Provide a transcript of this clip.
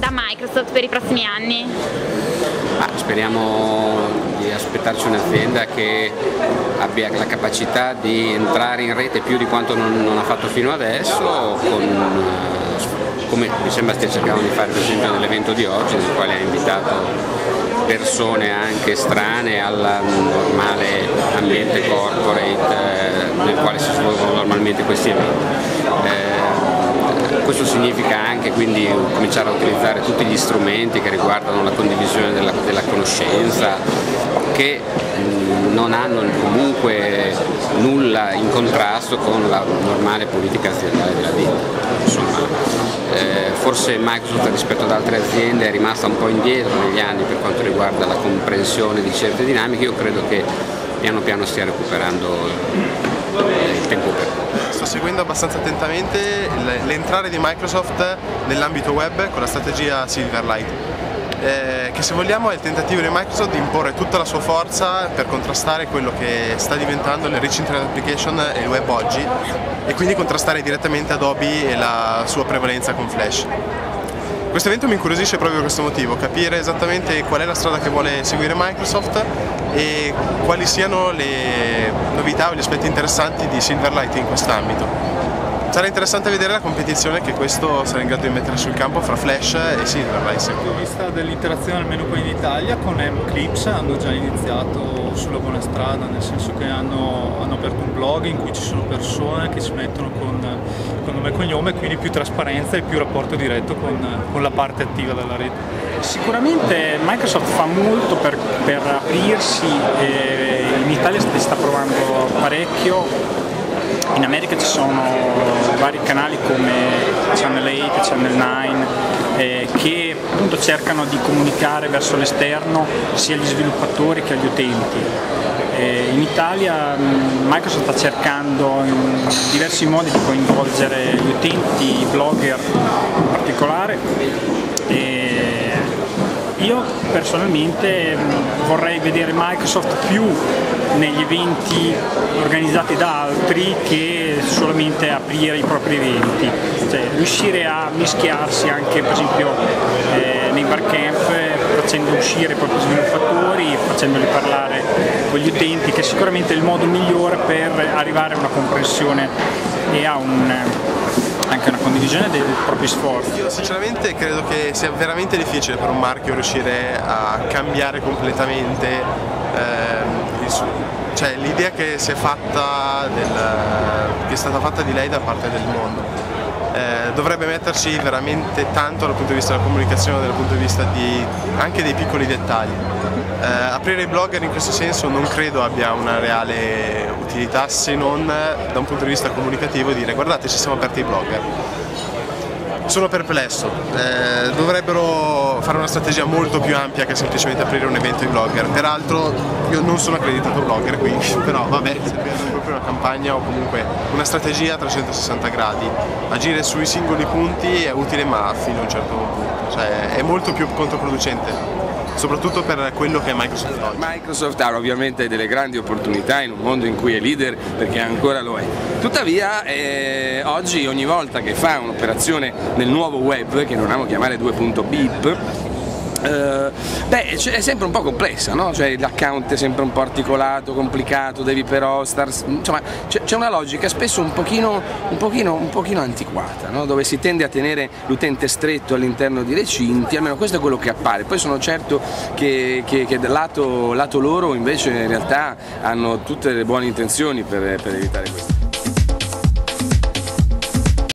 da Microsoft per i prossimi anni? Ah, speriamo di aspettarci un'azienda che abbia la capacità di entrare in rete più di quanto non, non ha fatto fino adesso, con, eh, come mi sembra stia cercando di fare per esempio nell'evento di oggi, nel quale ha invitato persone anche strane al normale ambiente corporate eh, nel quale si svolgono normalmente questi eventi. Eh, questo significa anche quindi cominciare a utilizzare tutti gli strumenti che riguardano la condivisione della, della conoscenza, che non hanno comunque nulla in contrasto con la normale politica aziendale della ditta. Insomma, eh, forse Microsoft rispetto ad altre aziende è rimasta un po' indietro negli anni per quanto riguarda la comprensione di certe dinamiche, io credo che piano piano stia recuperando il tempo percorso. Seguendo abbastanza attentamente l'entrare di Microsoft nell'ambito web con la strategia Silverlight eh, che se vogliamo è il tentativo di Microsoft di imporre tutta la sua forza per contrastare quello che sta diventando le Rich Internet Application e il web oggi e quindi contrastare direttamente Adobe e la sua prevalenza con Flash. Questo evento mi incuriosisce proprio per questo motivo, capire esattamente qual è la strada che vuole seguire Microsoft e quali siano le novità o gli aspetti interessanti di Silverlight in quest'ambito. Sarà interessante vedere la competizione che questo sarà in grado di mettere sul campo fra Flash e Silverlight. Dal punto di vista dell'interazione almeno qui in Italia con M-Clips hanno già iniziato sulla buona strada, nel senso che hanno, hanno, aperto un blog in cui ci sono persone che si mettono con, con nome e cognome, quindi più trasparenza e più rapporto diretto con, con la parte attiva della rete. Sicuramente Microsoft fa molto per, per aprirsi, in Italia si sta provando parecchio in America ci sono vari canali come Channel 8, Channel 9 eh, che appunto cercano di comunicare verso l'esterno sia agli sviluppatori che agli utenti. Eh, in Italia Microsoft sta cercando in diversi modi di coinvolgere gli utenti, i blogger in particolare. E io personalmente vorrei vedere Microsoft più negli eventi organizzati da altri che solamente aprire i propri eventi, cioè, riuscire a mischiarsi anche per esempio eh, nei barcamp facendo uscire i propri sviluppatori, facendoli parlare con gli utenti, che sicuramente è il modo migliore per arrivare a una comprensione e a un, anche una condivisione dei propri sforzi. Io sinceramente credo che sia veramente difficile per un marchio riuscire a cambiare completamente ehm, cioè, l'idea che, che è stata fatta di lei da parte del mondo. Eh, dovrebbe metterci veramente tanto dal punto di vista della comunicazione, dal punto di vista di, anche dei piccoli dettagli. Eh, aprire i blogger in questo senso non credo abbia una reale utilità se non da un punto di vista comunicativo dire guardate ci siamo aperti i blogger sono perplesso, eh, dovrebbero fare una strategia molto più ampia che semplicemente aprire un evento di blogger, peraltro io non sono accreditato blogger quindi, però vabbè, servirebbe proprio una campagna o comunque una strategia a 360 gradi, agire sui singoli punti è utile ma fino a un certo punto, cioè è molto più controproducente soprattutto per quello che è Microsoft oggi. Microsoft ha ovviamente delle grandi opportunità in un mondo in cui è leader perché ancora lo è. Tuttavia eh, oggi ogni volta che fa un'operazione nel nuovo web, che non amo chiamare 2.beep, Uh, beh, è sempre un po' complessa, no? cioè, l'account è sempre un po' articolato, complicato, devi però star... insomma c'è una logica spesso un pochino, un pochino, un pochino antiquata, no? dove si tende a tenere l'utente stretto all'interno di recinti, almeno questo è quello che appare, poi sono certo che, che, che dal lato, lato, loro invece in realtà hanno tutte le buone intenzioni per, per evitare questo.